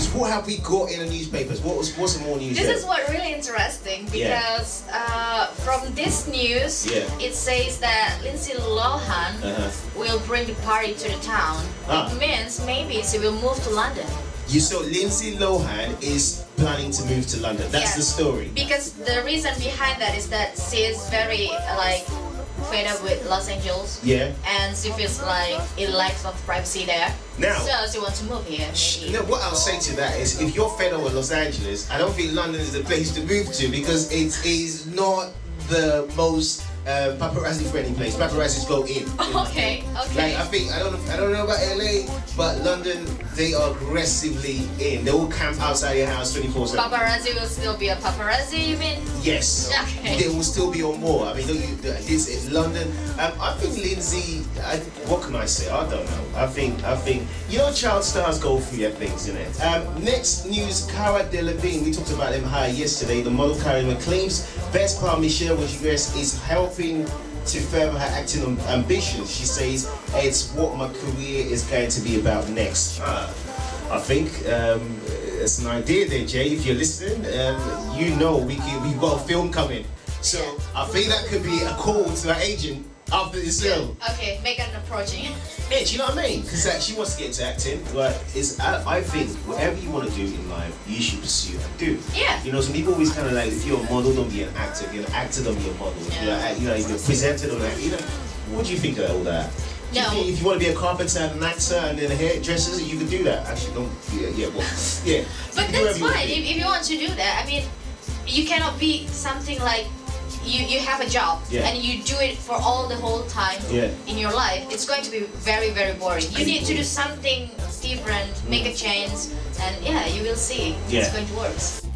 news. What have we got in the newspapers? What was what's more news? This there? is what really interesting Yeah. because uh, from this news, Yeah. it says that Lindsay Lohan Uh-huh. will bring the party to the town. Ah. It means maybe she will move to London. You saw Lindsay Lohan is planning to move to London. That's Yeah. the story. Because the reason behind that is that she is very uh, like fed up with Los Angeles. Yeah. And she feels like it lacks of privacy there. Now- So she wants to move here. Maybe. Know what I'll say to that is, if you're fed up with Los Angeles, I don't think London is the place to move to because it is not the most uh, paparazzi friendly place. Paparazzis go in. Okay, okay. Like I think I don't know I don't know about LA, but London they are aggressively in. They will camp outside your house 24 seven. Paparazzi will still be a paparazzi, you mean? Yes, Okay. they will still be on more. I mean, don't you, this is London. Um, I think Lindsay. I, what can I say? I don't know. I think. I think. You know, child stars go through their things, innit? Um, next news: Cara Delevingne. We talked about them high yesterday. The model Cara claims best part Michelle Rodriguez is helping to further her acting am- ambitions. She says it's what my career is going to be about next. Ah, I think um, it's an idea there, Jay. If you're listening, um, you know we can, we've got a film coming. So I think that could be a call to her agent after this film. Okay, make an approaching. Yeah, do you know what I mean? Because uh, she wants to get into acting, but it's, I, I think whatever you want to do in life, you should pursue and do. Yeah. You know, some people always kind of like, if you're a model, don't be an actor. If you're an actor, don't be a model. If you're, a- you know, if you're presented on that, you know, what do you think of all that? Do you No. if you want to be a carpenter and an actor and then a hairdresser, you can do that. Actually, don't. Yeah, yeah, well, yeah. But that's fine if, if you want to do that. I mean, you cannot be something like you, you have a job Yeah. and you do it for all the whole time Yeah. in your life. It's going to be very very boring. You need to do something different, make a change, and yeah, you will see Yeah. it's going to work.